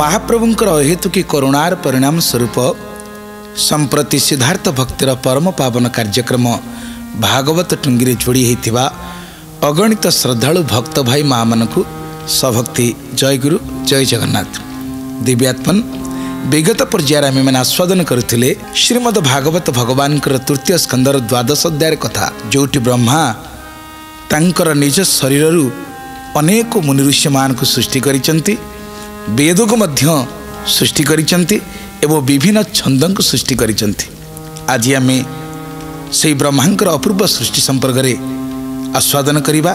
महाप्रभुंकर अहेतुकी करुणार परिणाम स्वरूप संप्रति सिद्धार्थ भक्तिर परम पावन कार्यक्रम भागवत टुङ्गी जोडी अगणित श्रद्धालु भक्त भाइमा सभक्ति जय गुरु जय जगन्नाथ दिव्यात्मन विगत पर्यावरण आस्वादन श्रीमद भागवत भगवानको तृतीय स्कंदर द्वादश अध्याय कथा जोटि ब्रह्मा तर निज शरीरु अनेक मुनिष्यमान सृष्टि गरिन्छ वेद को मध्य सृष्टि एवं विभिन्न छंद को सृष्टि कर से ब्रह्मा अपूर्व सृष्टि संपर्क में आस्वादन करवा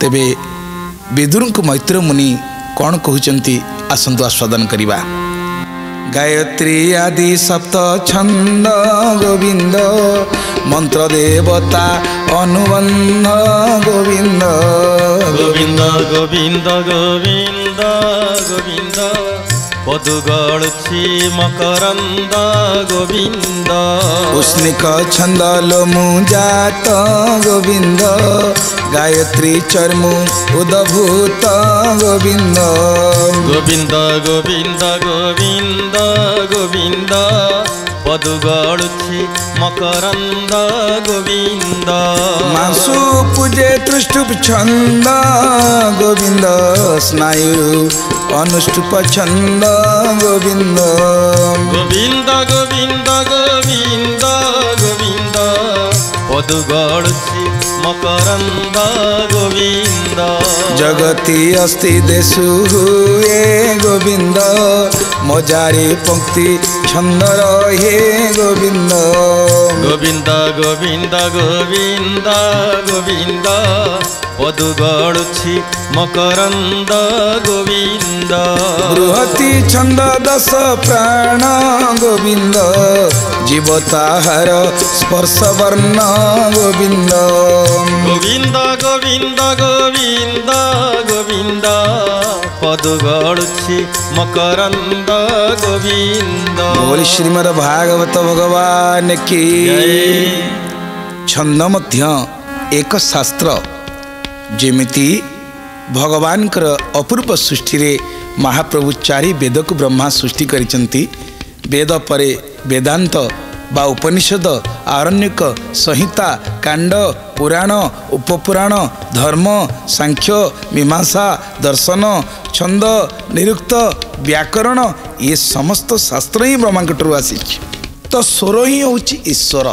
तेबे बेदुर मैत्र मुनि कौन कहते आसतु आस्वादन करवा गायत्री आदि सप्त छन्द गोविन्द मन्त्र देवता अनुबन्ध गोविन्द गोविन्द गोविन्द गोविन्द गोविन्द बदुगढ़ी मकरंद गोविंद उसने का छंदल मुजात गोविंद गायत्री चर्मु उदभूत गोविंद गोविंद गोविंद गोविंद गोविंद ಬದುಗಾಳುತ್ತಿ ಮಕರಂದ ಗೋವಿಂದ ಮಾಸು ಪೂಜೆ ತೃಷ್ಟುಪ್ ಛಂದ ಗೋವಿಂದ ಸ್ನಾಯು ಅನುಷ್ಟುಪ ಛಂದ ಗೋವಿಂದ ಗೋವಿಂದ ಗೋವಿಂದ ಗೋವಿಂದ ಗೋವಿಂದ ಬದುಗಾಳುತ್ತಿ मकरन्द गोविन्द जगति अस्ति देशु हे गोविन्द मजारे पङ्क्ति छन्दर हे गोविन्द गोविन्द गोविन्द गोविन्द गोविन्द পদু গড়ুছি মকরন্দ গোবিন্দ বৃহতি ছন্দ দশ প্রাণ গোবিন্দ জীব তাহার স্পর্শবর্ণ গোবিন্দ गोविन्द गोविन्द गोविन्द गोविन्द पदुगढुछि मकरन्द गोविन्द बोली श्रीमद् भागवत भगवान की छंद एक शास्त्र ଯେମିତି भगवान अपूर्व सृष्टि महाप्रभु चारि ବେଦକୁ को ब्रह्मा सृष्टि करेद ପରେ ବେଦାନ୍ତ ବା ଉପନିଷଦ ଆରଣ୍ୟକ ସଂହିତା କାଣ୍ଡ ପୁରାଣ ଉପପୁରାଣ ଧର୍ମ ସାଂଖ୍ୟ ମୀମାଂସା ଦର୍ଶନ ଛନ୍ଦ ନିରୁକ୍ତ ବ୍ୟାକରଣ ଏ ସମସ୍ତ ଶାସ୍ତ୍ର ହିଁ ବ୍ରହ୍ମାଙ୍କଠାରୁ ଆସିଛି ତ ସ୍ୱର ହିଁ ହେଉଛି ଈଶ୍ୱର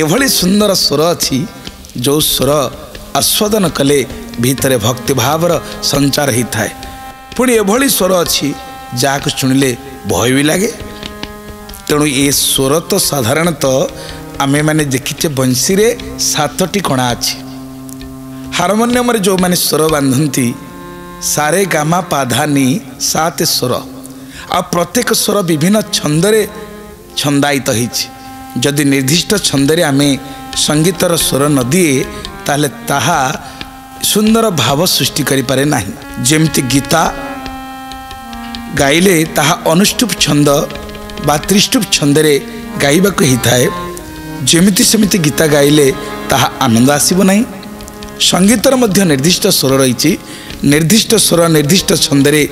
ଏଭଳି ସୁନ୍ଦର ସ୍ୱର ଅଛି ଯେଉଁ ସ୍ୱର ଆସ୍ୱାଦନ କଲେ ଭିତରେ ଭକ୍ତିଭାବର ସଞ୍ଚାର ହୋଇଥାଏ ପୁଣି ଏଭଳି ସ୍ୱର ଅଛି ଯାହାକୁ ଶୁଣିଲେ ଭୟ ବି ଲାଗେ ତେଣୁ ଏ ସ୍ୱର ତ ସାଧାରଣତଃ ଆମେମାନେ ଦେଖିଛେ ବଂଶୀରେ ସାତଟି କଣା ଅଛି ହାରମୋନିୟମରେ ଯେଉଁମାନେ ସ୍ୱର ବାନ୍ଧନ୍ତି ସାରେ ଗାମା ପାଧାନି ସାତ ସ୍ୱର ଆଉ ପ୍ରତ୍ୟେକ ସ୍ୱର ବିଭିନ୍ନ ଛନ୍ଦରେ ଛନ୍ଦାୟିତ ହେଇଛି ଯଦି ନିର୍ଦ୍ଦିଷ୍ଟ ଛନ୍ଦରେ ଆମେ ସଙ୍ଗୀତର ସ୍ୱର ନ ଦିଏ ତାହେଲେ ତାହା ସୁନ୍ଦର ଭାବ ସୃଷ୍ଟି କରିପାରେ ନାହିଁ ଯେମିତି ଗୀତା ଗାଇଲେ ତାହା ଅନୁଷ୍ଠୁପ ଛନ୍ଦ ବା ତ୍ରିଷ୍ଟୁପ ଛନ୍ଦରେ ଗାଇବାକୁ ହେଇଥାଏ ଯେମିତି ସେମିତି ଗୀତା ଗାଇଲେ ତାହା ଆନନ୍ଦ ଆସିବ ନାହିଁ ସଙ୍ଗୀତର ମଧ୍ୟ ନିର୍ଦ୍ଦିଷ୍ଟ ସ୍ୱର ରହିଛି ନିର୍ଦ୍ଦିଷ୍ଟ ସ୍ୱର ନିର୍ଦ୍ଦିଷ୍ଟ ଛନ୍ଦରେ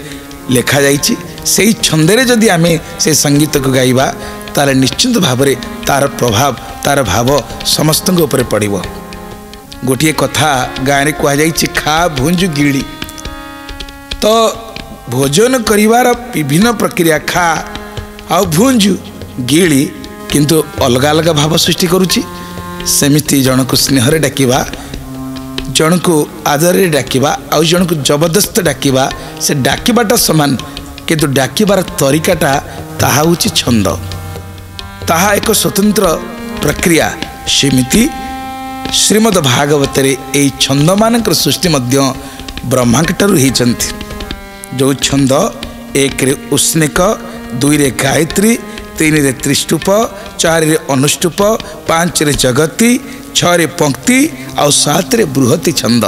ଲେଖାଯାଇଛି ସେହି ଛନ୍ଦରେ ଯଦି ଆମେ ସେ ସଙ୍ଗୀତକୁ ଗାଇବା ତାହେଲେ ନିଶ୍ଚିନ୍ତ ଭାବରେ ତାର ପ୍ରଭାବ ତାର ଭାବ ସମସ୍ତଙ୍କ ଉପରେ ପଡ଼ିବ ଗୋଟିଏ କଥା ଗାଁରେ କୁହାଯାଇଛି ଖା ଭୁଞ୍ଜୁ ଗିଳି ତ ଭୋଜନ କରିବାର ବିଭିନ୍ନ ପ୍ରକ୍ରିୟା ଖା ଆଉ ଭୁଞ୍ଜୁ ଗିଳି କିନ୍ତୁ ଅଲଗା ଅଲଗା ଭାବ ସୃଷ୍ଟି କରୁଛି ସେମିତି ଜଣକୁ ସ୍ନେହରେ ଡାକିବା ଜଣକୁ ଆଦରରେ ଡାକିବା ଆଉ ଜଣକୁ ଜବରଦସ୍ତ ଡାକିବା ସେ ଡାକିବାଟା ସମାନ କିନ୍ତୁ ଡାକିବାର ତରିକାଟା ତାହା ହେଉଛି ଛନ୍ଦ ତାହା ଏକ ସ୍ୱତନ୍ତ୍ର ପ୍ରକ୍ରିୟା ସେମିତି ଶ୍ରୀମଦ ଭାଗବତରେ ଏଇ ଛନ୍ଦମାନଙ୍କର ସୃଷ୍ଟି ମଧ୍ୟ ବ୍ରହ୍ମାଙ୍କଠାରୁ ହେଇଛନ୍ତି ଯେଉଁ ଛନ୍ଦ ଏକରେ ଉଷ୍ଣିକ ଦୁଇରେ ଗାୟତ୍ରୀ ତିନିରେ ତ୍ରିଷ୍ଟୁପ ଚାରିରେ ଅନୁଷ୍ଟୁପ ପାଞ୍ଚରେ ଜଗତି ଛଅରେ ପଙ୍କ୍ତି ଆଉ ସାତରେ ବୃହତି ଛନ୍ଦ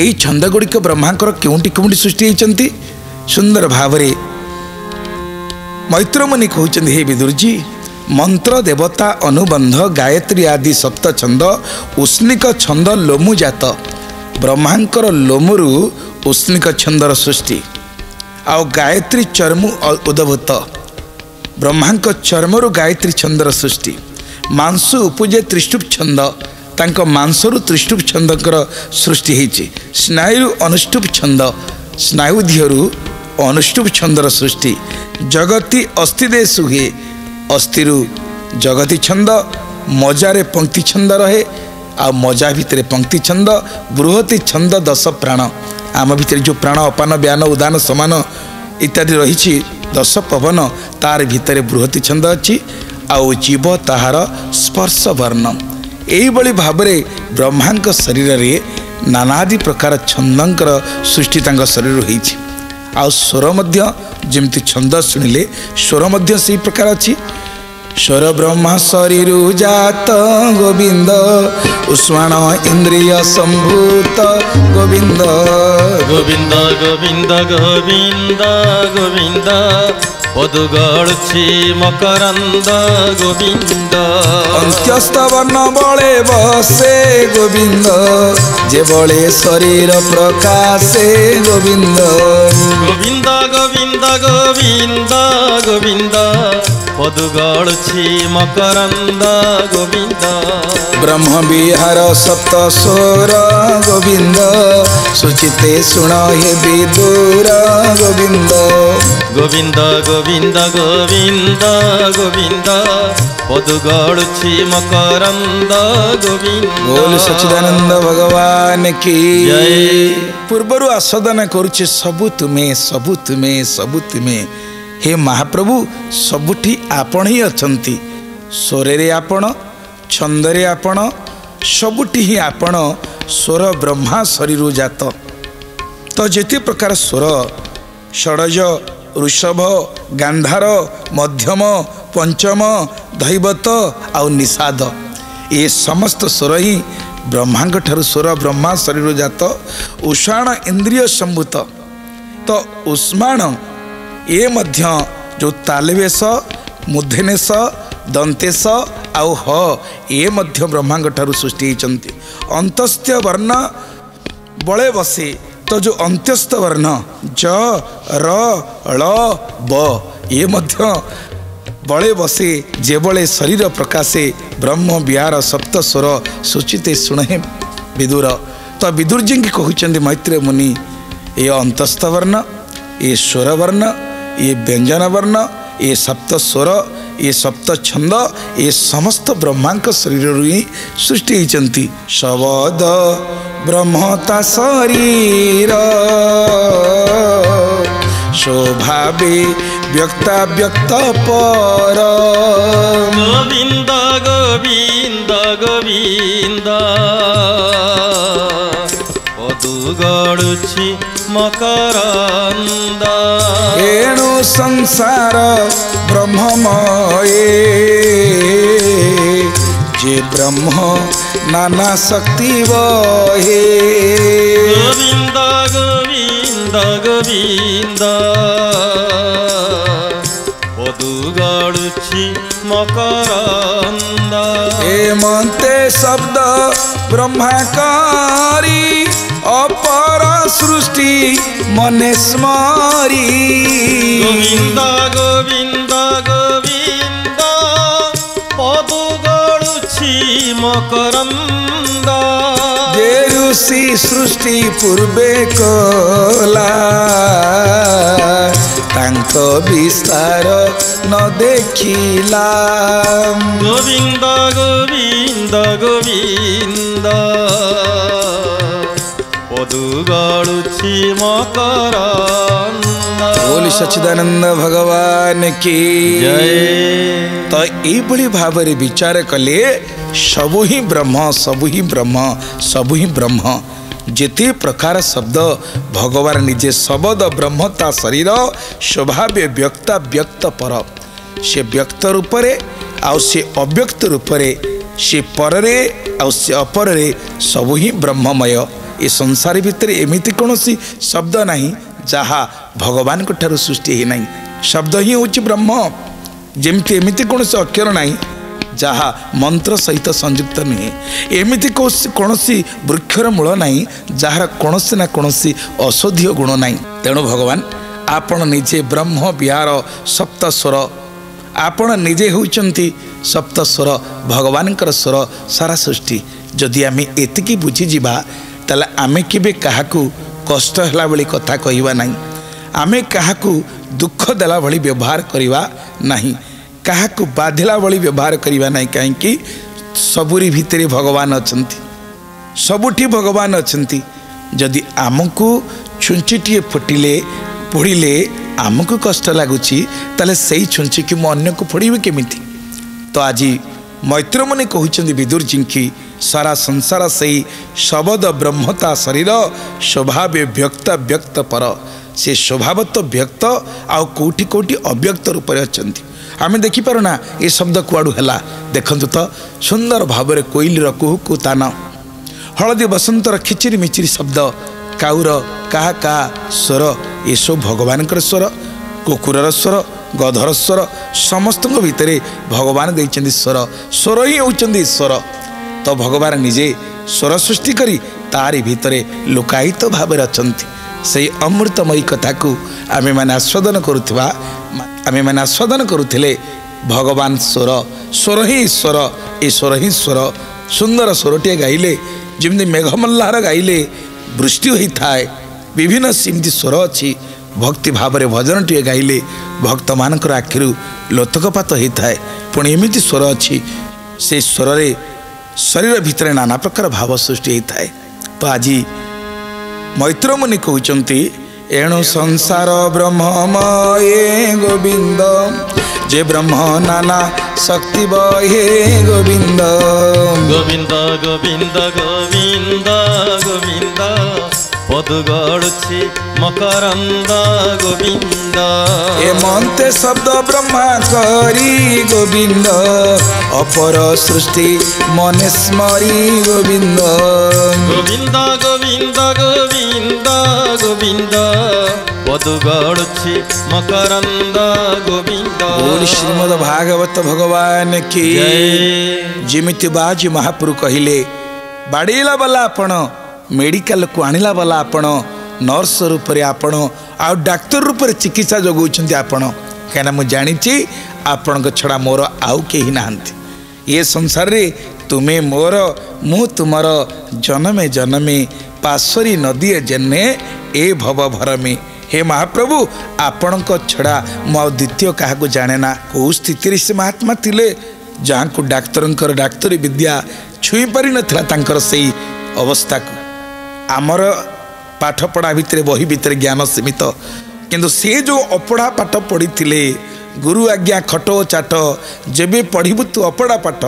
ଏହି ଛନ୍ଦ ଗୁଡ଼ିକ ବ୍ରହ୍ମାଙ୍କର କେଉଁଠି କେଉଁଠି ସୃଷ୍ଟି ହୋଇଛନ୍ତି ସୁନ୍ଦର ଭାବରେ ମୈତ୍ରମୁନି କହୁଛନ୍ତି ହେ ବିଦୁର୍ଜୀ ମନ୍ତ୍ର ଦେବତା ଅନୁବନ୍ଧ ଗାୟତ୍ରୀ ଆଦି ସପ୍ତ ଛନ୍ଦ ଉଷ୍ଣିକ ଛନ୍ଦ ଲୋମୁଜାତ ବ୍ରହ୍ମାଙ୍କର ଲୋମୁରୁ ଉଷ୍ଣିକ ଛନ୍ଦର ସୃଷ୍ଟି ଆଉ ଗାୟତ୍ରୀ ଚର୍ମୁ ଉଦ୍ଭୂତ ବ୍ରହ୍ମାଙ୍କ ଚର୍ମରୁ ଗାୟତ୍ରୀ ଛନ୍ଦର ସୃଷ୍ଟି ମାଂସ ଉପୁଜେ ତ୍ରିଷ୍ଟୁପ ଛନ୍ଦ ତାଙ୍କ ମାଂସରୁ ତ୍ରିଷ୍ଟୁପ ଛନ୍ଦଙ୍କର ସୃଷ୍ଟି ହେଇଛି ସ୍ନାୟୁରୁ ଅନୁଷ୍ଟୁପ ଛନ୍ଦ ସ୍ନାୟୁ ଦେହରୁ ଅନୁଷ୍ଟୁପ ଛନ୍ଦର ସୃଷ୍ଟି ଜଗତି ଅସ୍ଥି ଦେଶ ହୁଏ ଅସ୍ଥିରୁ ଜଗତି ଛନ୍ଦ ମଜାରେ ପଙ୍କ୍ତି ଛନ୍ଦ ରହେ ଆଉ ମଜା ଭିତରେ ପଙ୍କ୍ତି ଛନ୍ଦ ବୃହତି ଛନ୍ଦ ଦଶ ପ୍ରାଣ ଆମ ଭିତରେ ଯେଉଁ ପ୍ରାଣ ଅପାନ ବ୍ୟାନ ଉଦାନ ସମାନ ଇତ୍ୟାଦି ରହିଛି ଦଶ ପବନ ତାର ଭିତରେ ବୃହତି ଛନ୍ଦ ଅଛି ଆଉ ଜୀବ ତାହାର ସ୍ପର୍ଶ ବର୍ଣ୍ଣ ଏଇଭଳି ଭାବରେ ବ୍ରହ୍ମାଙ୍କ ଶରୀରରେ ନାନାଦି ପ୍ରକାର ଛନ୍ଦଙ୍କର ସୃଷ୍ଟି ତାଙ୍କ ଶରୀରରୁ ହେଇଛି ଆଉ ସ୍ୱର ମଧ୍ୟ ଯେମିତି ଛନ୍ଦ ଶୁଣିଲେ ସ୍ୱର ମଧ୍ୟ ସେହି ପ୍ରକାର ଅଛି स्वर ब्रह्म शरीरु जात गोविन्द उष्माण इन्द्रिय सम्भूत गोविन्द गोविन्द गोविन्द गोविन्द गोविन्दी मकरन्द गोविन्द वर्ण बले बसे गोविन्द शरीर प्रकाशे गोविन्द गोविन्द गोविन्द गोविन्द गोविन्द पदुगढ़ मकरंद गोविंद ब्रह्म विहार सप्त सोर गोविंद सुचिते सुण हे विदूर गोविंद गोविंद गोविंद गोविंद गोविंद पदुगढ़ मकरंद गोविंद बोल सचिदानंद भगवान की जय पूर्वर आस्वादन करुचे सबु तुम्हें सबु तुम्हें सबु तुम्हें ହେ ମହାପ୍ରଭୁ ସବୁଠି ଆପଣ ହିଁ ଅଛନ୍ତି ସ୍ୱରରେ ଆପଣ ଛନ୍ଦରେ ଆପଣ ସବୁଠି ହିଁ ଆପଣ ସ୍ୱର ବ୍ରହ୍ମା ଶରୀରୁ ଜାତ ତ ଯେତେ ପ୍ରକାର ସ୍ୱର ଷଡ଼ଜ ଋଷଭ ଗାନ୍ଧାର ମଧ୍ୟମ ପଞ୍ଚମ ଦୈବତ ଆଉ ନିଷାଦ ଏ ସମସ୍ତ ସ୍ୱର ହିଁ ବ୍ରହ୍ମାଙ୍କଠାରୁ ସ୍ୱର ବ୍ରହ୍ମା ଶରୀରୁ ଜାତ ଉଷାଣ ଇନ୍ଦ୍ରିୟ ସମ୍ଭୂତ ତ ଉଷ୍ମାଣ जो यतावेश मुधेनस देशेस आउ हे ब्रह्मा ठु सृष्टि अन्तस्त वर्ण बले बसे त जो अन्तस्त वर्ण ज र ल ब र बे बसे जे जेबे शरीर प्रकाशे ब्रह्म बिहार सप्त स्वर सूचित शुणे विदुर त विदुर जीक मैत्रेय मुनि ए अन्तस्त वर्ण ए स्वर वर्ण ଏ ବ୍ୟଞ୍ଜନ ବର୍ଣ୍ଣ ଏ ସପ୍ତ ସ୍ୱର ଏ ସପ୍ତ ଛନ୍ଦ ଏ ସମସ୍ତ ବ୍ରହ୍ମାଙ୍କ ଶରୀରରୁ ହିଁ ସୃଷ୍ଟି ହୋଇଛନ୍ତି ଶବଦ ବ୍ରହ୍ମତା ତା ଶରୀର ସ୍ୱଭାବେ ବ୍ୟକ୍ତା ବ୍ୟକ୍ତ ପର ଗୋବିନ୍ଦ ଗୋବିନ୍ଦ ଗୋବିନ୍ଦ ଗଡ଼ୁଛି मकरन्द एणु संसार मे जे ब्रह्म नाना शक्ति वे गोविंद गोविंद गोविंद ପଦୁଗଡ଼ୁଛି ମକରନ୍ଦ ଏ ମନ୍ତେ ଶବ୍ଦ ବ୍ରହ୍ମାକାରୀ ଅପ সৃষ্টি মনে স্মরি গোবিন্দ গোবিন্দ গোবিন্দ পদু গড়ুছি মকরন্দ যে ঋষি সৃষ্টি পূর্বে কলা তাঙ্ক বিস্তার ন দেখিলা গোবিন্দ গোবিন্দ গোবিন্দ मधु गाड़ुछि मकर बोल सच्चिदानंद भगवान की जय तो এইভাবে ভাবরে বিচার কলে সবু হি ব্রহ্ম সবু হি ব্রহ্ম সবু হি ব্রহ্ম ଯେତେ ପ୍ରକାର ଶବ୍ଦ ଭଗବାନ ନିଜେ ଶବଦ ବ୍ରହ୍ମ ତା ଶରୀର ସ୍ୱଭାବ୍ୟ ବ୍ୟକ୍ତା ବ୍ୟକ୍ତ ପର ସେ ବ୍ୟକ୍ତ ରୂପରେ ଆଉ ସେ ଅବ୍ୟକ୍ତ ରୂପରେ ସେ ପରରେ ଆଉ ସେ ଅପରରେ ସବୁ ହିଁ ବ୍ରହ୍ମମୟ ଏ ସଂସାର ଭିତରେ ଏମିତି କୌଣସି ଶବ୍ଦ ନାହିଁ ଯାହା ଭଗବାନଙ୍କ ଠାରୁ ସୃଷ୍ଟି ହେଇନାହିଁ ଶବ୍ଦ ହିଁ ହେଉଛି ବ୍ରହ୍ମ ଯେମିତି ଏମିତି କୌଣସି ଅକ୍ଷର ନାହିଁ ଯାହା ମନ୍ତ୍ର ସହିତ ସଂଯୁକ୍ତ ନୁହେଁ ଏମିତି କୌଣସି କୌଣସି ବୃକ୍ଷର ମୂଳ ନାହିଁ ଯାହାର କୌଣସି ନା କୌଣସି ଔଷଧୀୟ ଗୁଣ ନାହିଁ ତେଣୁ ଭଗବାନ ଆପଣ ନିଜେ ବ୍ରହ୍ମ ବିହାର ସପ୍ତସ୍ୱର ଆପଣ ନିଜେ ହେଉଛନ୍ତି ସପ୍ତସ୍ୱର ଭଗବାନଙ୍କର ସ୍ୱର ସାରା ସୃଷ୍ଟି ଯଦି ଆମେ ଏତିକି ବୁଝିଯିବା ତାହେଲେ ଆମେ କେବେ କାହାକୁ କଷ୍ଟ ହେଲା ଭଳି କଥା କହିବା ନାହିଁ ଆମେ କାହାକୁ ଦୁଃଖ ଦେଲା ଭଳି ବ୍ୟବହାର କରିବା ନାହିଁ କାହାକୁ ବାଧିଲା ଭଳି ବ୍ୟବହାର କରିବା ନାହିଁ କାହିଁକି ସବୁରି ଭିତରେ ଭଗବାନ ଅଛନ୍ତି ସବୁଠି ଭଗବାନ ଅଛନ୍ତି ଯଦି ଆମକୁ ଛୁଞ୍ଚିଟିଏ ଫୁଟିଲେ ପୋଡ଼ିଲେ ଆମକୁ କଷ୍ଟ ଲାଗୁଛି ତାହେଲେ ସେଇ ଛୁଞ୍ଚିକି ମୁଁ ଅନ୍ୟକୁ ଫୋଡ଼ିବି କେମିତି ତ ଆଜି କହୁଛନ୍ତି କହିଛନ୍ତି ବିଦୁର୍ଜିଙ୍କି ସାରା ସଂସାର ସେଇ ଶବଦ ବ୍ରହ୍ମତା ଶରୀର ସ୍ୱଭାବ ବ୍ୟକ୍ତ ବ୍ୟକ୍ତ ପର ସେ ସ୍ୱଭାବତ ବ୍ୟକ୍ତ ଆଉ କେଉଁଠି କେଉଁଠି ଅବ୍ୟକ୍ତ ରୂପରେ ଅଛନ୍ତି ଆମେ ଦେଖିପାରୁନା ଏ ଶବ୍ଦ କୁଆଡ଼ୁ ହେଲା ଦେଖନ୍ତୁ ତ ସୁନ୍ଦର ଭାବରେ କୋଇଲିର କୁହୁ କୁ ତାନ ହଳଦୀ ବସନ୍ତର ଖିଚିରି ମିଚିରି ଶବ୍ଦ କାଉର କାହା କାହା ସ୍ୱର ଏସବୁ ଭଗବାନଙ୍କର ସ୍ୱର କୁକୁରର ସ୍ୱର ଗଧର ସ୍ୱର ସମସ୍ତଙ୍କ ଭିତରେ ଭଗବାନ ଦେଇଛନ୍ତି ସ୍ୱର ସ୍ୱର ହିଁ ହେଉଛନ୍ତି ଈଶ୍ୱର ତ ଭଗବାନ ନିଜେ ସ୍ୱର ସୃଷ୍ଟି କରି ତାରି ଭିତରେ ଲୁକାୟିତ ଭାବରେ ଅଛନ୍ତି ସେହି ଅମୃତମୟୀ କଥାକୁ ଆମେମାନେ ଆସ୍ୱାଦନ କରୁଥିବା ଆମେମାନେ ଆସ୍ୱାଦନ କରୁଥିଲେ ଭଗବାନ ସ୍ୱର ସ୍ୱର ହିଁ ଈଶ୍ୱର ଈଶ୍ୱର ହିଁ ସ୍ୱର ସୁନ୍ଦର ସ୍ୱରଟିଏ ଗାଇଲେ ଯେମିତି ମେଘମଲ୍ଲାହାର ଗାଇଲେ ବୃଷ୍ଟି ହୋଇଥାଏ ବିଭିନ୍ନ ସେମିତି ସ୍ୱର ଅଛି ଭକ୍ତି ଭାବରେ ଭଜନଟିଏ ଗାଇଲେ ଭକ୍ତମାନଙ୍କର ଆଖିରୁ ଲୋତକପାତ ହୋଇଥାଏ ପୁଣି ଏମିତି ସ୍ୱର ଅଛି ସେ ସ୍ୱରରେ ଶରୀର ଭିତରେ ନାନା ପ୍ରକାର ଭାବ ସୃଷ୍ଟି ହୋଇଥାଏ ତ ଆଜି ମୈତ୍ରମୁନି କହୁଛନ୍ତି ଏଣୁ ସଂସାର ବ୍ରହ୍ମ ଗୋବିନ୍ଦ ଯେ ବ୍ରହ୍ମ ନାନା ଶକ୍ତି ବହେ ଗୋବିନ୍ଦ ଗୋବିନ୍ଦ ଗୋବିନ୍ଦ ଗୋବିନ୍ଦ ଗୋବିନ୍ଦ పొదుగోడుచి మకరంద గోవింద ఏమంతే శబ్ద బ్రహ్మాకరి గోవింద অপর সৃষ্টি মনে স্মরি গোবিন্দ গোবিন্দ গোবিন্দ গোবিন্দ গোবিন্দ পদুগড়ছি মকরন্দ গোবিন্দ বলি শ্রীমদ ভাগবত ভগবান কি যেমিতি বাজি মহাপ্রভু কহিলে বাড়িলা বলা আপন ମେଡ଼ିକାଲକୁ ଆଣିଲା ବାଲା ଆପଣ ନର୍ସ ରୂପରେ ଆପଣ ଆଉ ଡାକ୍ତର ରୂପରେ ଚିକିତ୍ସା ଯୋଗାଉଛନ୍ତି ଆପଣ କାହିଁକିନା ମୁଁ ଜାଣିଛି ଆପଣଙ୍କ ଛଡ଼ା ମୋର ଆଉ କେହି ନାହାନ୍ତି ଏ ସଂସାରରେ ତୁମେ ମୋର ମୁଁ ତୁମର ଜନମେ ଜନମେ ପାଶରୀ ନଦୀଏ ଜେନେ ଏ ଭବ ଭରମି ହେ ମହାପ୍ରଭୁ ଆପଣଙ୍କ ଛଡ଼ା ମୁଁ ଆଉ ଦ୍ୱିତୀୟ କାହାକୁ ଜାଣେ ନା କେଉଁ ସ୍ଥିତିରେ ସେ ମହାତ୍ମା ଥିଲେ ଯାହାଙ୍କୁ ଡାକ୍ତରଙ୍କର ଡାକ୍ତରୀ ବିଦ୍ୟା ଛୁଇଁ ପାରିନଥିଲା ତାଙ୍କର ସେଇ ଅବସ୍ଥାକୁ ଆମର ପାଠପଢ଼ା ଭିତରେ ବହି ଭିତରେ ଜ୍ଞାନ ସୀମିତ କିନ୍ତୁ ସେ ଯେଉଁ ଅପଢ଼ା ପାଠ ପଢ଼ିଥିଲେ ଗୁରୁ ଆଜ୍ଞା ଖଟ ଓ ଚାଟ ଯେବେ ପଢ଼ିବୁ ତୁ ଅପଢ଼ା ପାଠ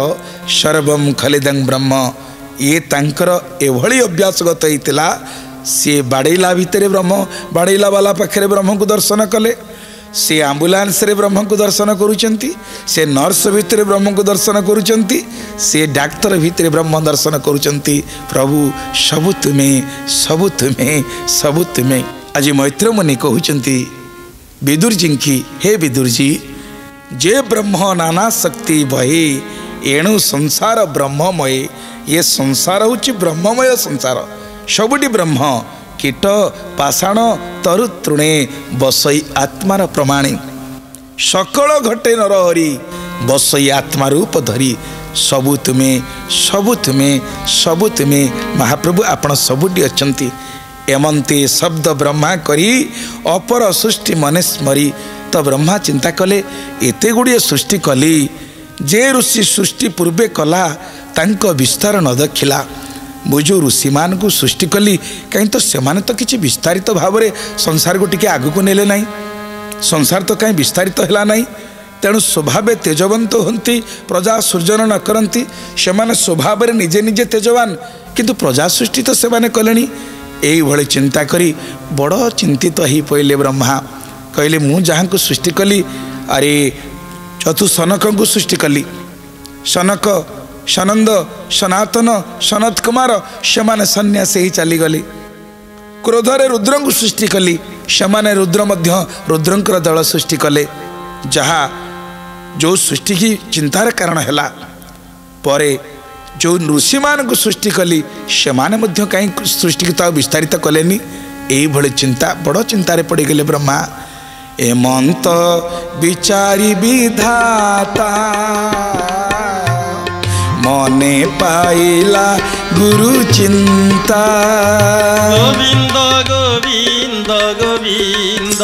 ସର୍ବମ୍ ଖଲିଦଂ ବ୍ରହ୍ମ ଇଏ ତାଙ୍କର ଏଭଳି ଅଭ୍ୟାସଗତ ହେଇଥିଲା ସିଏ ବାଡ଼େଇଲା ଭିତରେ ବ୍ରହ୍ମ ବାଡ଼େଇଲା ବାଲା ପାଖରେ ବ୍ରହ୍ମକୁ ଦର୍ଶନ କଲେ से आंबुलांस ब्रह्म को दर्शन करुंस नर्स भितर ब्रह्म को दर्शन करुंचे डाक्तर भितर ब्रह्म दर्शन करुंच प्रभु सबु तुम्हें सबु तुम्हें सबु तुम्हें आज मैत्र मुनि कहते विदुर्जी की हे विदुर्जी जे ब्रह्म नाना शक्ति बहे एणु संसार ब्रह्ममय ये संसार हूँ ब्रह्ममय संसार सबुटी ब्रह्म କୀଟ ପାଷାଣ ତରୁତୃଣେ ବସଇ ଆତ୍ମାର ପ୍ରମାଣେ ସକଳ ଘଟେ ନରହରି ବସଇ ଆତ୍ମାରୁ ଧରି ସବୁ ତୁମେ ସବୁ ତୁମେ ସବୁ ତୁମେ ମହାପ୍ରଭୁ ଆପଣ ସବୁଠି ଅଛନ୍ତି ଏମନ୍ତେ ଶବ୍ଦ ବ୍ରହ୍ମା କରି ଅପର ସୃଷ୍ଟି ମନେ ସ୍ମରି ତ ବ୍ରହ୍ମା ଚିନ୍ତା କଲେ ଏତେ ଗୁଡ଼ିଏ ସୃଷ୍ଟି କଲି ଯେ ଋଷି ସୃଷ୍ଟି ପୂର୍ବେ କଲା ତାଙ୍କ ବିସ୍ତାର ନ ଦେଖିଲା ବୁଝୁ ଋଷିମାନଙ୍କୁ ସୃଷ୍ଟି କଲି କାହିଁ ତ ସେମାନେ ତ କିଛି ବିସ୍ତାରିତ ଭାବରେ ସଂସାରକୁ ଟିକେ ଆଗକୁ ନେଲେ ନାହିଁ ସଂସାର ତ କାହିଁ ବିସ୍ତାରିତ ହେଲା ନାହିଁ ତେଣୁ ସ୍ୱଭାବେ ତେଜବନ୍ତ ହୁଅନ୍ତି ପ୍ରଜା ସୃଜନ ନ କରନ୍ତି ସେମାନେ ସ୍ୱଭାବରେ ନିଜେ ନିଜେ ତେଜବାନ କିନ୍ତୁ ପ୍ରଜା ସୃଷ୍ଟି ତ ସେମାନେ କଲେଣି ଏଇଭଳି ଚିନ୍ତା କରି ବଡ଼ ଚିନ୍ତିତ ହେଇ ପଡ଼ିଲେ ବ୍ରହ୍ମା କହିଲେ ମୁଁ ଯାହାଙ୍କୁ ସୃଷ୍ଟି କଲି ଆରେ ଚତୁଃ ସନକଙ୍କୁ ସୃଷ୍ଟି କଲି ସନକ ସନନ୍ଦ ସନାତନ ସନତ କୁମାର ସେମାନେ ସନ୍ନ୍ୟାସୀ ହେଇ ଚାଲିଗଲେ କ୍ରୋଧରେ ରୁଦ୍ରଙ୍କୁ ସୃଷ୍ଟି କଲି ସେମାନେ ରୁଦ୍ର ମଧ୍ୟ ରୁଦ୍ରଙ୍କର ଦଳ ସୃଷ୍ଟି କଲେ ଯାହା ଯେଉଁ ସୃଷ୍ଟିକି ଚିନ୍ତାର କାରଣ ହେଲା ପରେ ଯେଉଁ ଋଷିମାନଙ୍କୁ ସୃଷ୍ଟି କଲି ସେମାନେ ମଧ୍ୟ କାହିଁ ସୃଷ୍ଟିକୁ ତ ଆଉ ବିସ୍ତାରିତ କଲେନି ଏଇଭଳି ଚିନ୍ତା ବଡ଼ ଚିନ୍ତାରେ ପଡ଼ିଗଲେ ବ୍ରହ୍ମା ଏମନ୍ତ ବିଚାରି ବିଧାତା मने पाइला गुरु चिंता गोविंद गोविंद गोविंद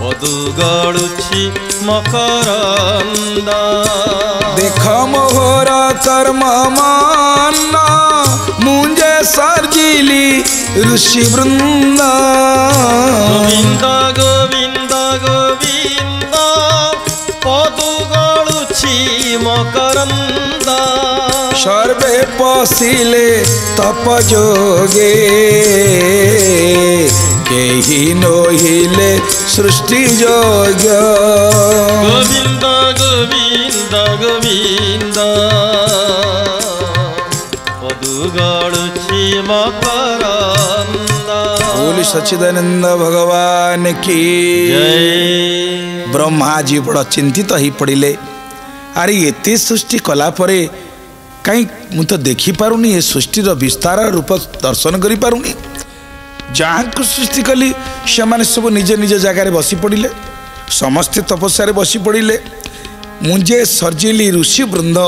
पदु गड़ुची मकर देख मोहर कर्म मान मुझे सर्जिली ऋषि वृंदा गोविंद गोविंद गोविंद मकरंदा सर्वे पसिले तप जोगे यही नोहिले सृष्टि जोग गोविंद गोविंद गोविंद पदुगढ़ी सच्चिदानंद भगवान की ब्रह्मा जी बड़ा चिंतित ही पड़िले आरे एते सृष्टि कला परे काहीँ मु त देखि पारुनी ए सृष्टि रो विस्तार रूप दर्शन पारुनी गरिपि को सृष्टि कली सब निजे निज निज जग्रा बसि पढि समस्ते तपस्यार बसी पडिले मे सर्जिलि ऋषि बृन्द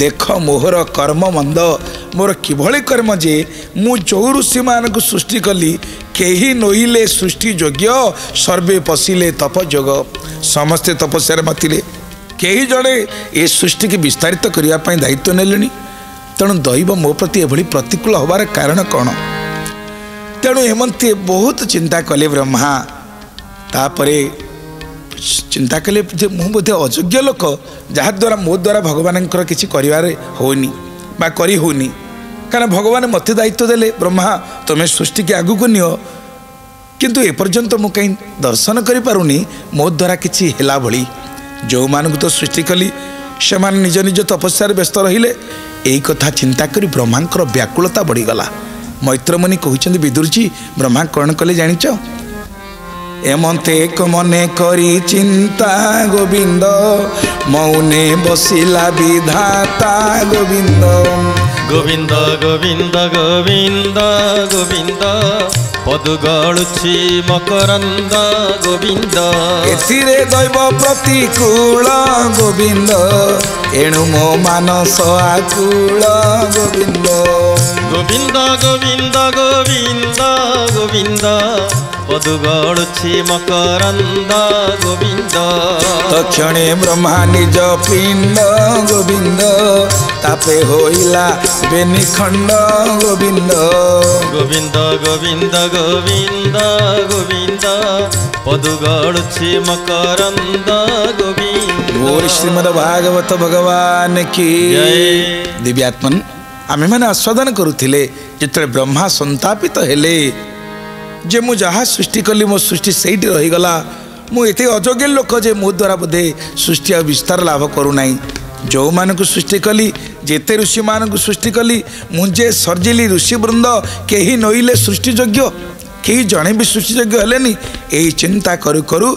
देख मोहर कर्म मंद मोर कर्म जे मु जो ऋषि मान को सृष्टि कली केही नोइले सृष्टि योग्य सर्वे पसिले तप जग समस्ते तपस्यार माथि କେହି ଜଣେ ଏ ସୃଷ୍ଟିକି ବିସ୍ତାରିତ କରିବା ପାଇଁ ଦାୟିତ୍ୱ ନେଲେଣି ତେଣୁ ଦୈବ ମୋ ପ୍ରତି ଏଭଳି ପ୍ରତିକୂଳ ହେବାର କାରଣ କ'ଣ ତେଣୁ ହେମନ୍ତୀ ବହୁତ ଚିନ୍ତା କଲେ ବ୍ରହ୍ମା ତାପରେ ଚିନ୍ତା କଲେ ଯେ ମୁଁ ବୋଧେ ଅଯୋଗ୍ୟ ଲୋକ ଯାହାଦ୍ୱାରା ମୋ ଦ୍ୱାରା ଭଗବାନଙ୍କର କିଛି କରିବାରେ ହେଉନି ବା କରି ହେଉନି କାରଣ ଭଗବାନ ମୋତେ ଦାୟିତ୍ୱ ଦେଲେ ବ୍ରହ୍ମା ତୁମେ ସୃଷ୍ଟିକି ଆଗକୁ ନିଅ କିନ୍ତୁ ଏପର୍ଯ୍ୟନ୍ତ ମୁଁ କାହିଁ ଦର୍ଶନ କରିପାରୁନି ମୋ ଦ୍ୱାରା କିଛି ହେଲା ଭଳି ଯେଉଁମାନଙ୍କୁ ତ ସୃଷ୍ଟି କଲି ସେମାନେ ନିଜ ନିଜ ତପସ୍ୟାରେ ବ୍ୟସ୍ତ ରହିଲେ ଏଇ କଥା ଚିନ୍ତା କରି ବ୍ରହ୍ମାଙ୍କର ବ୍ୟାକୁଳତା ବଢ଼ିଗଲା ମୈତ୍ରମୁନି କହୁଛନ୍ତି ବିଦୁରଜୀ ବ୍ରହ୍ମା କ'ଣ କଲେ ଜାଣିଛ ଏମନ୍ତେ ଏକ ମନେ କରି ଚିନ୍ତା ଗୋବିନ୍ଦ ମୌନେ ବସିଲା ବିଧାତା ଗୋବିନ୍ଦ ଗୋବିନ୍ଦ ଗୋବିନ୍ଦ ଗୋବିନ୍ଦ ଗୋବିନ୍ଦ পদগড়ুছি মকরন্দ গোবিন্দ এথিরে দৈব প্রতিকূল গোবিন্দ এণু মো মানস আকুল গোবিন্দ গোবিন্দ গোবিন্দ গোবিন্দ গোবিন্দ ପଦୁଗଡ଼ୁଛି ମକରନ୍ଦ ଗୋବିନ୍ଦ ତକ୍ଷଣେ ବ୍ରହ୍ମା ନିଜ ପିଣ୍ଡ ଗୋବିନ୍ଦ ତାପେ ହୋଇଲା ବେନିଖଣ୍ଡ ଗୋବିନ୍ଦ ଗୋବିନ୍ଦ ଗୋବିନ୍ଦ ଗୋବିନ୍ଦ ଗୋବିନ୍ଦ ପଦୁଗଡ଼ୁଛି ମକରନ୍ଦ ଗୋବିନ୍ଦ ମୋର ଶ୍ରୀମଦ ଭାଗବତ ଭଗବାନ କି ଦିବ୍ୟାତ୍ମନ ଆମେମାନେ ଆସ୍ୱାଦନ କରୁଥିଲେ ଯେତେବେଳେ ବ୍ରହ୍ମା ସନ୍ତାପିତ ହେଲେ ଯେ ମୁଁ ଯାହା ସୃଷ୍ଟି କଲି ମୋ ସୃଷ୍ଟି ସେଇଠି ରହିଗଲା ମୁଁ ଏତେ ଅଯୋଗ୍ୟ ଲୋକ ଯେ ମୋ ଦ୍ୱାରା ବୋଧେ ସୃଷ୍ଟି ଆଉ ବିସ୍ତାର ଲାଭ କରୁନାହିଁ ଯେଉଁମାନଙ୍କୁ ସୃଷ୍ଟି କଲି ଯେତେ ଋଷିମାନଙ୍କୁ ସୃଷ୍ଟି କଲି ମୁଁ ଯେ ସର୍ଜିଲି ଋଷିବୃନ୍ଦ କେହି ନଈଲେ ସୃଷ୍ଟିଯୋଗ୍ୟ କେହି ଜଣେ ବି ସୃଷ୍ଟିଯୋଗ୍ୟ ହେଲେନି ଏହି ଚିନ୍ତା କରୁ କରୁ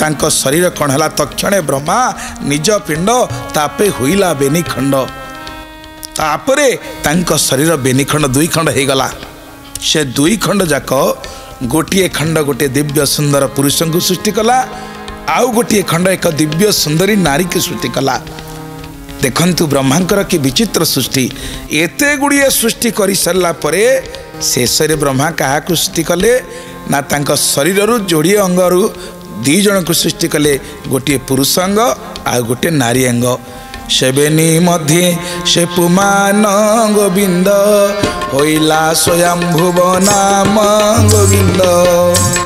ତାଙ୍କ ଶରୀର କ'ଣ ହେଲା ତକ୍ଷଣେ ବ୍ରହ୍ମା ନିଜ ପିଣ୍ଡ ତାପେ ହୋଇଲା ବେନିଖଣ୍ଡ ତାପରେ ତାଙ୍କ ଶରୀର ବେନିଖଣ୍ଡ ଖଣ୍ଡ ହେଇଗଲା ସେ ଦୁଇ ଖଣ୍ଡ ଯାକ ଗୋଟିଏ ଖଣ୍ଡ ଗୋଟିଏ ଦିବ୍ୟ ସୁନ୍ଦର ପୁରୁଷଙ୍କୁ ସୃଷ୍ଟି କଲା ଆଉ ଗୋଟିଏ ଖଣ୍ଡ ଏକ ଦିବ୍ୟ ସୁନ୍ଦରୀ ନାରୀକୁ ସୃଷ୍ଟି କଲା ଦେଖନ୍ତୁ ବ୍ରହ୍ମାଙ୍କର କି ବିଚିତ୍ର ସୃଷ୍ଟି ଏତେ ଗୁଡ଼ିଏ ସୃଷ୍ଟି କରିସାରିଲା ପରେ ଶେଷରେ ବ୍ରହ୍ମା କାହାକୁ ସୃଷ୍ଟି କଲେ ନା ତାଙ୍କ ଶରୀରରୁ ଯୋଡ଼ିଏ ଅଙ୍ଗରୁ ଦୁଇ ଜଣଙ୍କୁ ସୃଷ୍ଟି କଲେ ଗୋଟିଏ ପୁରୁଷ ଅଙ୍ଗ ଆଉ ଗୋଟିଏ ନାରୀ ଅଙ୍ଗ সেবেনি মধ্যে সে পুমান গোবিন্দ হইলা স্বয়ং ভুবনাম গোবিন্দ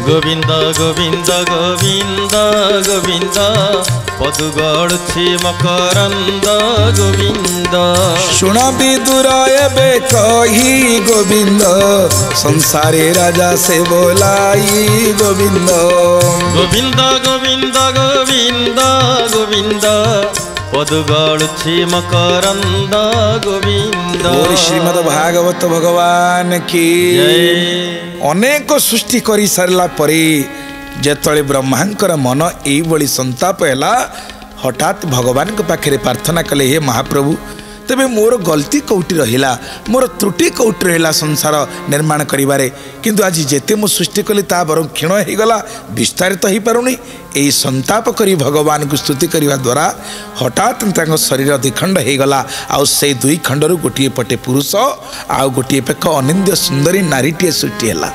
গোবিন্দ গোবিন্দ গোবিন্দ গোবিন্দ পদুগড়ছি মকরন্দ গোবিন্দ শুণ দূর এবে কহি গোবিন্দ সংসারে রাজা সে বোলাই গোবিন্দ গোবিন্দ গোবিন্দ গোবিন্দ গোবিন্দ पदगाळुछि मकरंद गोविंद और श्रीमद भागवत भगवान की अनेक सृष्टि करी सरला परे ଯେତେବେଳେ ବ୍ରହ୍ମାଙ୍କର ମନ ଏଇଭଳି ସନ୍ତାପ ହେଲା ହଠାତ୍ ଭଗବାନଙ୍କ ପାଖରେ ପ୍ରାର୍ଥନା କଲେ ହେ ମହାପ୍ରଭୁ ତେବେ ମୋର ଗଲତି କେଉଁଠି ରହିଲା ମୋର ତ୍ରୁଟି କେଉଁଠି ରହିଲା ସଂସାର ନିର୍ମାଣ କରିବାରେ କିନ୍ତୁ ଆଜି ଯେତେ ମୁଁ ସୃଷ୍ଟି କଲି ତାହା ବରଂ କ୍ଷୀଣ ହୋଇଗଲା ବିସ୍ତାରିତ ହୋଇପାରୁନି ଏହି ସନ୍ତାପ କରି ଭଗବାନଙ୍କୁ ସ୍ତୁତି କରିବା ଦ୍ୱାରା ହଠାତ୍ ତାଙ୍କ ଶରୀର ଦୁଇଖଣ୍ଡ ହୋଇଗଲା ଆଉ ସେଇ ଦୁଇ ଖଣ୍ଡରୁ ଗୋଟିଏ ପଟେ ପୁରୁଷ ଆଉ ଗୋଟିଏ ପେକ ଅନିନ୍ଦ୍ୟ ସୁନ୍ଦରୀ ନାରୀଟିଏ ସୃଷ୍ଟି ହେଲା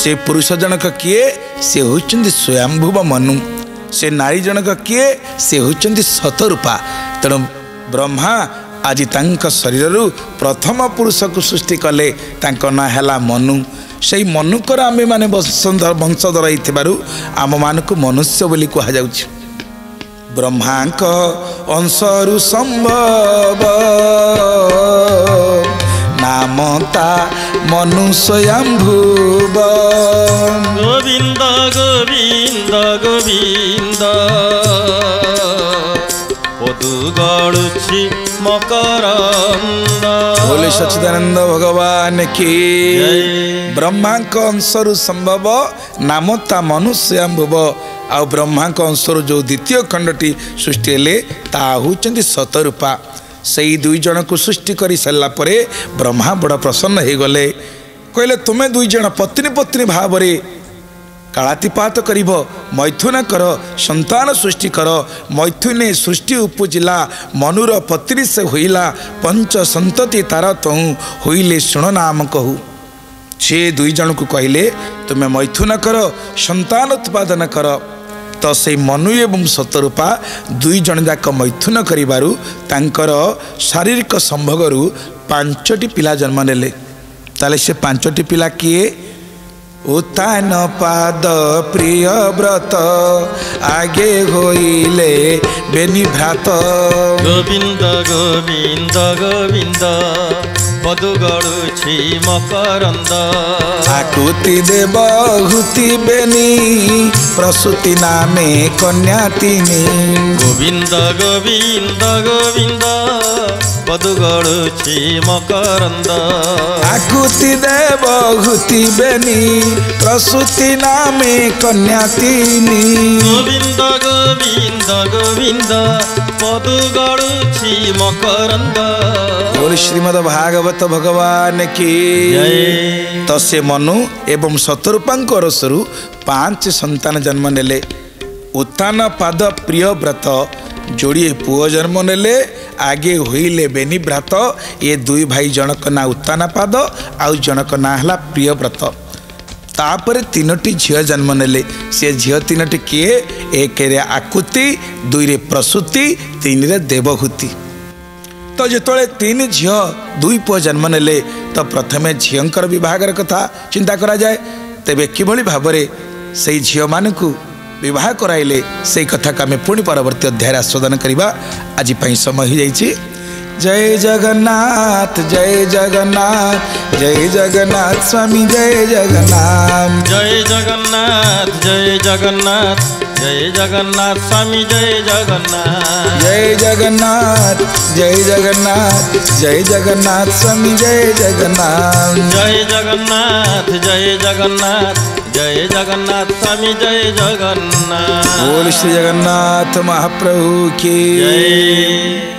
ସେ ପୁରୁଷ ଜଣକ କିଏ ସେ ହେଉଛନ୍ତି ସ୍ୱୟମ୍ଭୁବ ମନୁ ସେ ନାରୀ ଜଣକ କିଏ ସେ ହେଉଛନ୍ତି ସତରୂପା ତେଣୁ ବ୍ରହ୍ମା ଆଜି ତାଙ୍କ ଶରୀରରୁ ପ୍ରଥମ ପୁରୁଷକୁ ସୃଷ୍ଟି କଲେ ତାଙ୍କ ନାଁ ହେଲା ମନୁ ସେଇ ମନୁଙ୍କର ଆମେମାନେ ବଂଶଧର ହେଇଥିବାରୁ ଆମମାନଙ୍କୁ ମନୁଷ୍ୟ ବୋଲି କୁହାଯାଉଛି ବ୍ରହ୍ମାଙ୍କ ଅଂଶରୁ ସମ୍ଭବ ନାମ ତା ମନୁଷୟାମ୍ଭୁବ ଗୋବିନ୍ଦ ଗୋବିନ୍ଦ ଗୋବିନ୍ଦ ଗଣୁଛି ବୋଲି ସଚିଦାନନ୍ଦ ଭଗବାନ କି ବ୍ରହ୍ମାଙ୍କ ଅଂଶରୁ ସମ୍ଭବ ନାମ ତା ମନୁଷ୍ୟ ଭୁବ ଆଉ ବ୍ରହ୍ମାଙ୍କ ଅଂଶରୁ ଯେଉଁ ଦ୍ୱିତୀୟ ଖଣ୍ଡଟି ସୃଷ୍ଟି ହେଲେ ତାହା ହେଉଛନ୍ତି ସତ ରୂପା ସେଇ ଦୁଇ ଜଣଙ୍କୁ ସୃଷ୍ଟି କରି ସାରିଲା ପରେ ବ୍ରହ୍ମା ବଡ଼ ପ୍ରସନ୍ନ ହୋଇଗଲେ କହିଲେ ତୁମେ ଦୁଇ ଜଣ ପତ୍ନୀ ପତ୍ନୀ ଭାବରେ କାଳାତିପାତ କରିବ ମୈଥୁନ କର ସନ୍ତାନ ସୃଷ୍ଟି କର ମୈଥୁନେ ସୃଷ୍ଟି ଉପୁଜିଲା ମନୁର ପତ୍ରିଶ ହୋଇଲା ପଞ୍ଚ ସନ୍ତତି ତାର ତୁ ହୋଇଲେ ଶୁଣ ନା ଆମ କହୁ ସେ ଦୁଇ ଜଣଙ୍କୁ କହିଲେ ତୁମେ ମୈଥୁନ କର ସନ୍ତାନ ଉତ୍ପାଦନ କର ତ ସେଇ ମନୁ ଏବଂ ସତରୂପା ଦୁଇ ଜଣ ଯାକ ମୈଥୁନ କରିବାରୁ ତାଙ୍କର ଶାରୀରିକ ସମ୍ଭୋଗରୁ ପାଞ୍ଚଟି ପିଲା ଜନ୍ମ ନେଲେ ତାହେଲେ ସେ ପାଞ୍ଚଟି ପିଲା କିଏ उतान पाद प्रिय व्रत होइले बेनी भ्रात गोविन्द गोविन्द गोविन्द मकरन्द मन्द आकृति हुति बेनी प्रसुति नामे कन्या तिनी गोविन्द गोविन्द गोविन्द ମଧୁଗଳୁଛି ମକରନ୍ଦ ଆକୃତି ଦେବ ଘୁତି ବେନି ପ୍ରସୂତି ନାମେ କନ୍ୟା ତିନି ଗୋବିନ୍ଦ ଗୋବିନ୍ଦ ଗୋବିନ୍ଦ ମଧୁଗଳୁଛି ମକରନ୍ଦ ଶ୍ରୀମଦ ଭାଗବତ ଭଗବାନ କି ତ ସେ ମନୁ ଏବଂ ଶତୁରୂପାଙ୍କ ରସରୁ ପାଞ୍ଚ ସନ୍ତାନ ଜନ୍ମ ନେଲେ ଉତ୍ଥାନ ପାଦ ପ୍ରିୟ ବ୍ରତ ଯୋଡ଼ିଏ ପୁଅ ଜନ୍ମ ନେଲେ ଆଗେ ହୋଇଲେ ବେନିବ୍ରାତ ଏ ଦୁଇ ଭାଇ ଜଣକ ନାଁ ଉତ୍ତାନାପାଦ ଆଉ ଜଣକ ନାଁ ହେଲା ପ୍ରିୟବ୍ରତ ତାପରେ ତିନୋଟି ଝିଅ ଜନ୍ମ ନେଲେ ସେ ଝିଅ ତିନୋଟି କିଏ ଏକରେ ଆକୁତି ଦୁଇରେ ପ୍ରସୂତି ତିନିରେ ଦେବହୂତି ତ ଯେତେବେଳେ ତିନି ଝିଅ ଦୁଇ ପୁଅ ଜନ୍ମ ନେଲେ ତ ପ୍ରଥମେ ଝିଅଙ୍କର ବିଭାଘର କଥା ଚିନ୍ତା କରାଯାଏ ତେବେ କିଭଳି ଭାବରେ ସେଇ ଝିଅମାନଙ୍କୁ विवाह कराइले से कथा को आम पुणी परवर्त अध्याय आस्वादन करने आज समय जाइए जय जगन्नाथ जय जगन्नाथ जय जगन्नाथ स्वामी जय जगन्नाथ जय जगन्नाथ जय जगन्नाथ जय जगन्नाथ स्वामी जय जगन्नाथ जय जगन्नाथ जय जगन्नाथ जय जगन्नाथ स्वामी जय जगन्नाथ जय जगन्नाथ जय जगन्नाथ जय जगन्नाथ स्वामी जय जगन्नाथ बोल श्री जगन्नाथ महाप्रभु की जय